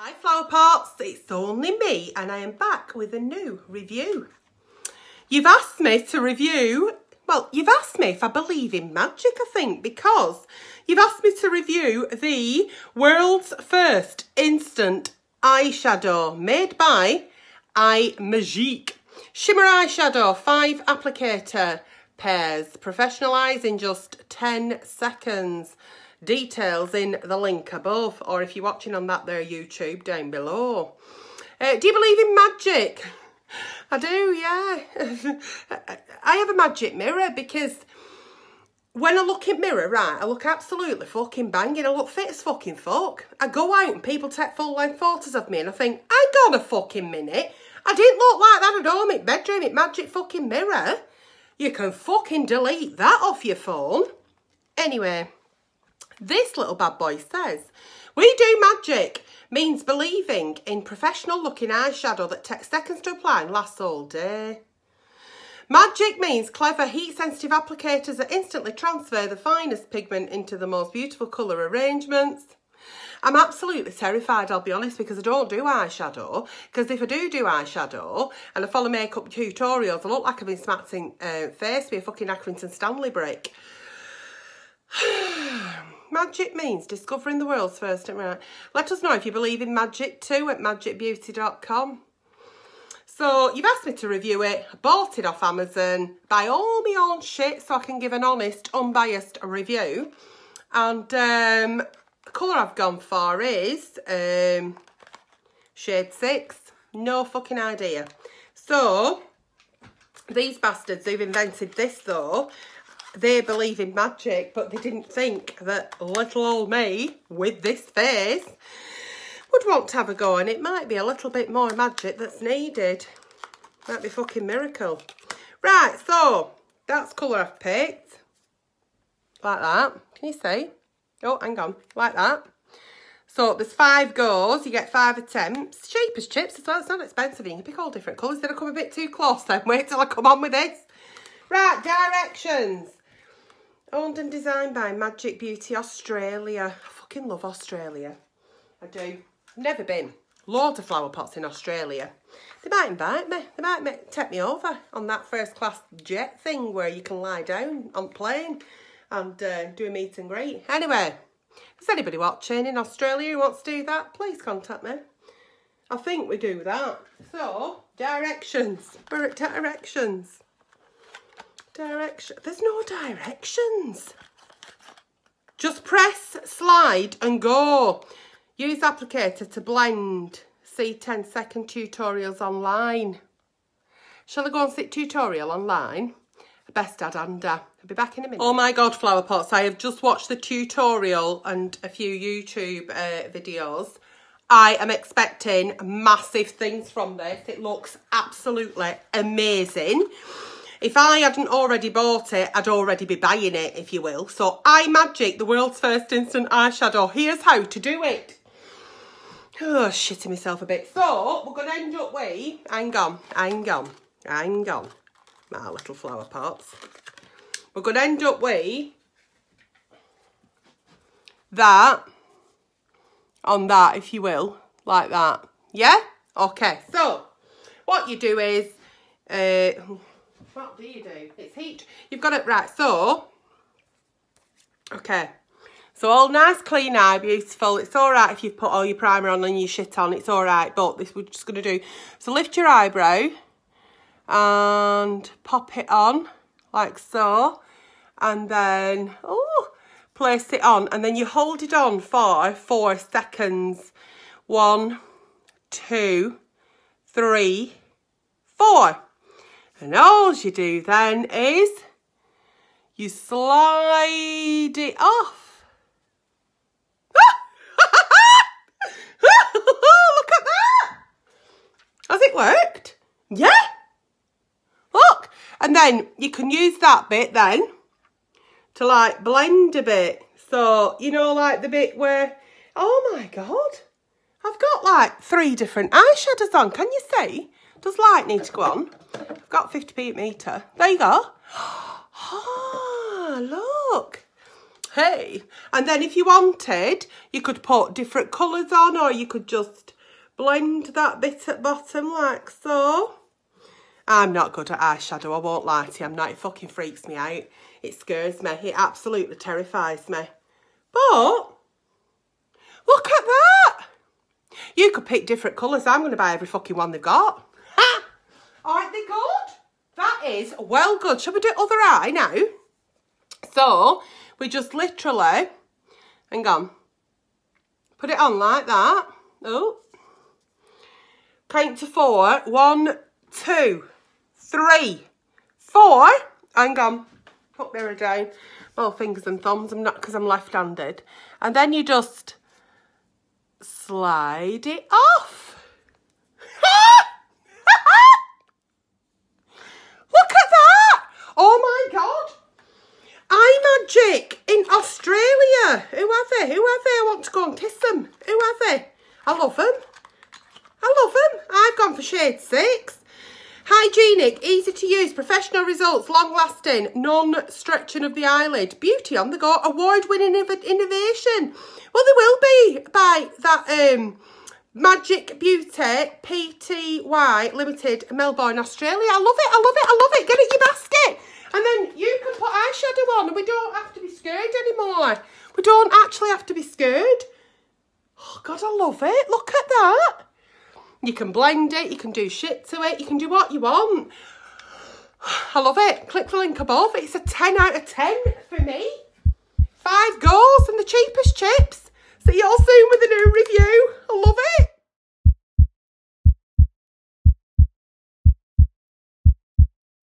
Hi Flower Pots, it's only me and I am back with a new review. You've asked me to review, well, you've asked me if I believe in magic, I think, because you've asked me to review the world's first instant eyeshadow made by Eye Magic. Shimmer eyeshadow, five applicator pairs, professionalise in just 10 seconds. Details in the link above, or if you're watching on that there YouTube down below. Uh, do you believe in magic? I do, yeah. I have a magic mirror because when I look in mirror, right, I look absolutely fucking banging. I look fit as fucking fuck. I go out and people take full length photos of me and I think, hang on a fucking minute. I didn't look like that at home, in bedroom, in magic fucking mirror. You can fucking delete that off your phone. Anyway, this little bad boy says, we do magic means believing in professional looking eyeshadow that takes seconds to apply and lasts all day. Magic means clever heat sensitive applicators that instantly transfer the finest pigment into the most beautiful colour arrangements. I'm absolutely terrified, I'll be honest, because I don't do eyeshadow. Because if I do do eyeshadow and I follow makeup tutorials, I look like I've been smacked in uh, face with a fucking Accrington Stanley brick. magic means discovering the world's first right. Let us know if you believe in magic too at magicbeauty.com. So you've asked me to review it. I bought it off Amazon. Buy all my own shit so I can give an honest, unbiased review. And um, the colour I've gone for is um, shade 6. No fucking idea. So, these bastards who've invented this though, they believe in magic, but they didn't think that little old me, with this face, would want to have a go and it might be a little bit more magic that's needed. Might be fucking miracle. Right, so that's colour I've picked. Like that. Can you see? Oh, hang on. Like that. So there's five goes. You get five attempts. Cheap as chips as well. It's not expensive. You can pick all different colours. Did I come a bit too close then? Wait till I come on with this. Right, directions. Owned and designed by Magic Beauty Australia. I fucking love Australia. I do. Never been. Loads of flower pots in Australia. They might invite me. They might take me over on that first class jet thing where you can lie down on plane and uh, do a meet and greet. Anyway, if there's anybody watching in Australia who wants to do that, please contact me. I think we do that. So, directions. Directions. Direction. There's no directions. Just press, slide and go. Use applicator to blend. See 10 second tutorials online. Shall I go and see tutorial online? Best add under. I'll be back in a minute. Oh my god, flower pots. I have just watched the tutorial and a few YouTube uh, videos. I am expecting massive things from this. It looks absolutely amazing. If I hadn't already bought it, I'd already be buying it, if you will. So, Eye Magic, the world's first instant eyeshadow. Here's how to do it. Oh, shitting myself a bit. So, we're going to end up with... Hang on, hang on, hang on. My little flower pots. We're going to end up with... That. On that, if you will. Like that. Yeah? Okay, so... What you do is... Uh, what do you do? It's heat. You've got it right. So, okay. So all nice, clean eye, beautiful. It's all right if you've put all your primer on and your shit on. It's all right. But this we're just going to do. So lift your eyebrow and pop it on like so. And then, oh, place it on. And then you hold it on for four seconds. One, two, three, four. And all you do then is you slide it off. Look at that! Has it worked? Yeah? Then you can use that bit then to like blend a bit. So, you know, like the bit where, oh my God, I've got like three different eyeshadows on. Can you see? Does light need to go on? I've got 50p meter. There you go. Ah, look. tea. And then if you wanted, you could put different colours on or you could just blend that bit at bottom like so. I'm not good at eyeshadow, I won't lie to you. I'm not, it fucking freaks me out. It scares me. It absolutely terrifies me. But, look at that. You could pick different colours. I'm going to buy every fucking one they've got. Ha! Aren't they good? That is well good. Shall we do other eye now? So, we just literally, hang on, put it on like that. Oh. Count to four. One, two, three, four. Hang on. Put mirror down. Well, fingers and thumbs. I'm not because I'm left-handed. And then you just slide it off. Look at that! Oh my god! Eye Magic in Australia. Who are they? Who are they? I want to go and kiss them. Who are they? I love them. I love them. I've gone for shade six. Hygienic, easy to use, professional results, long lasting, non-stretching of the eyelid, beauty on the go, award-winning innovation. Well, there will be by that um, Magic Beauty PTY Limited, Melbourne, Australia. I love it, I love it, I love it. Get it your basket. And then you can put eyeshadow on and we don't have to be scared anymore. We don't actually have to be scared. Oh, God, I love it. Look at that. You can blend it, you can do shit to it, you can do what you want. I love it. Click the link above. It's a 10 out of 10 for me. Five goals and the cheapest chips. See you all soon with a new review. I love it.